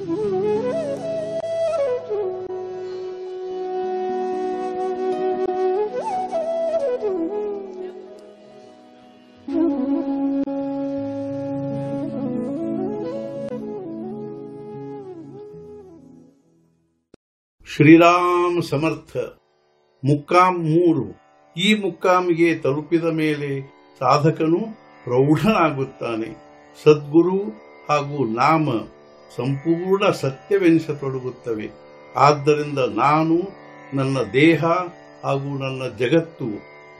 ಶ್ರೀರಾಮ್ ಸಮರ್ಥ. ಮುಕ್ಕಾಂ ಮೂರು. ಈ ಮುಕ್ಕಾಮಿಗೆ ತಲುಪಿದ ಮೇಲೆ ಸಾಧಕನು ಪ್ರೌಢನಾಗುತ್ತಾನೆ. ಸದ್ಗುರು ಹಾಗೂ ನಾಮ ಸಂಪೂರ್ಣ ಸತ್ಯವೆನಿಸತೊಡಗುತ್ತವೆ. ಆದ್ದರಿಂದ ನಾನು, ನನ್ನ ದೇಹ ಹಾಗೂ ನನ್ನ ಜಗತ್ತು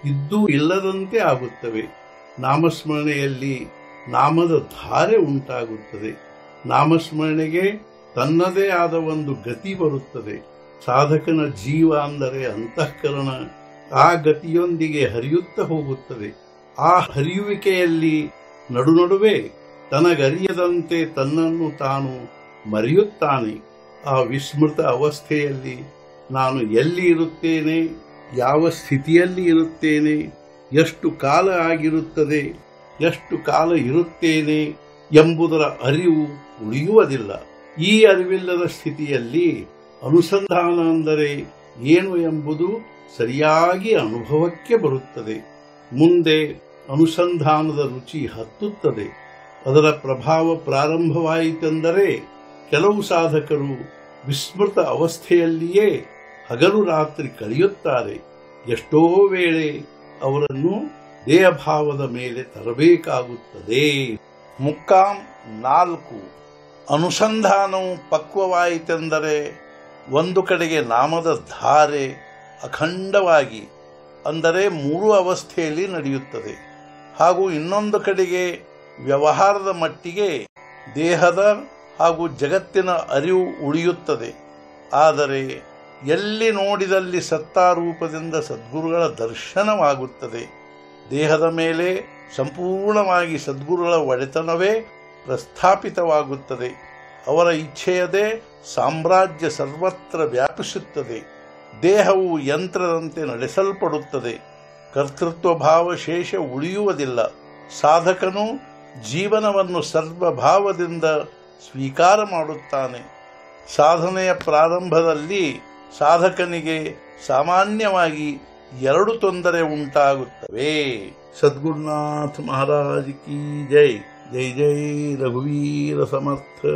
ಇದ್ದೂ ಇಲ್ಲದಂತೆ ಆಗುತ್ತವೆ. ನಾಮಸ್ಮರಣೆಯಲ್ಲಿ ನಾಮದ ಧಾರೆ ಉಂಟಾಗುತ್ತದೆ. ನಾಮಸ್ಮರಣೆಗೆ ತನ್ನದೇ ಆದ ಒಂದು ಗತಿ ಬರುತ್ತದೆ. ಸಾಧಕನ ಜೀವ ಅಂದರೆ ಅಂತಃಕರಣ ಆ ಗತಿಯೊಂದಿಗೆ ಹರಿಯುತ್ತಾ ಹೋಗುತ್ತದೆ. ಆ ಹರಿಯುವಿಕೆಯಲ್ಲಿ ನಡುನಡುವೆ ತನಗರಿಯದಂತೆ ತನ್ನನ್ನು ತಾನು ಮರೆಯುತ್ತಾನೆ. ಆ ವಿಸ್ಮೃತ ಅವಸ್ಥೆಯಲ್ಲಿ ನಾನು ಎಲ್ಲಿ ಇರುತ್ತೇನೆ, ಯಾವ ಸ್ಥಿತಿಯಲ್ಲಿ ಇರುತ್ತೇನೆ, ಎಷ್ಟು ಕಾಲ ಆಗಿರುತ್ತದೆ, ಎಷ್ಟು ಕಾಲ ಇರುತ್ತೇನೆ ಎಂಬುದರ ಅರಿವು ಉಳಿಯುವುದಿಲ್ಲ. ಈ ಅರಿವಿಲ್ಲದ ಸ್ಥಿತಿಯಲ್ಲಿ ಅನುಸಂಧಾನ ಅಂದರೆ ಏನು ಎಂಬುದು ಸರಿಯಾಗಿ ಅನುಭವಕ್ಕೆ ಬರುತ್ತದೆ. ಮುಂದೆ ಅನುಸಂಧಾನದ ರುಚಿ ಹತ್ತುತ್ತದೆ. ಅದರ ಪ್ರಭಾವ ಪ್ರಾರಂಭವಾಯಿತೆಂದರೆ ಕೆಲವು ಸಾಧಕರು ವಿಸ್ಮೃತ ಅವಸ್ಥೆಯಲ್ಲಿಯೇ ಹಗಲು ರಾತ್ರಿ ಕಳೆಯುತ್ತಾರೆ. ಎಷ್ಟೋ ವೇಳೆ ಅವರನ್ನು ದೇಹಭಾವದ ಮೇಲೆ ತರಬೇಕಾಗುತ್ತದೆ. ಮುಕ್ಕಾಂ ನಾಲ್ಕು. ಅನುಸಂಧಾನವು ಪಕ್ವವಾಯಿತೆಂದರೆ ಒಂದು ಕಡೆಗೆ ನಾಮದ ಧಾರೆ ಅಖಂಡವಾಗಿ, ಅಂದರೆ ಮೂರು ಅವಸ್ಥೆಯಲ್ಲಿ ನಡೆಯುತ್ತದೆ. ಹಾಗೂ ಇನ್ನೊಂದು ಕಡೆಗೆ ವ್ಯವಹಾರದ ಮಟ್ಟಿಗೆ ದೇಹದ ಹಾಗೂ ಜಗತ್ತಿನ ಅರಿವು ಉಳಿಯುತ್ತದೆ. ಆದರೆ ಎಲ್ಲಿ ನೋಡಿದಲ್ಲಿ ಸತ್ತಾರೂಪದಿಂದ ಸದ್ಗುರುಗಳ ದರ್ಶನವಾಗುತ್ತದೆ, ದೇಹದ ಮೇಲೆ ಸಂಪೂರ್ಣವಾಗಿ ಸದ್ಗುರುಗಳ ಒಡೆತನವೇ ಪ್ರಸ್ಥಾಪಿತವಾಗುತ್ತದೆ ಅವರ ಇಚ್ಛೆಯದೇ ಸಾಮ್ರಾಜ್ಯ ಸರ್ವತ್ರ ವ್ಯಾಪಿಸುತ್ತದೆ. ದೇಹವು ಯಂತ್ರದಂತೆ ನಡೆಸಲ್ಪಡುತ್ತದೆ. ಕರ್ತೃತ್ವ ಭಾವ ಶೇಷ ಉಳಿಯುವುದಿಲ್ಲ. ಸಾಧಕನು ಜೀವನವನ್ನು ಸರ್ವಭಾವದಿಂದ ಸ್ವೀಕಾರ ಮಾಡುತ್ತಾನೆ. ಸಾಧನೆಯ ಪ್ರಾರಂಭದಲ್ಲಿ ಸಾಧಕನಿಗೆ ಸಾಮಾನ್ಯವಾಗಿ ಎರಡು ತೊಂದರೆ ಉಂಟಾಗುತ್ತವೆ. ಸದ್ಗುರುನಾಥ ಮಹಾರಾಜ್ ಕಿ ಜೈ. ಜೈ ಜೈ ರಘುವೀರ ಸಮರ್ಥ.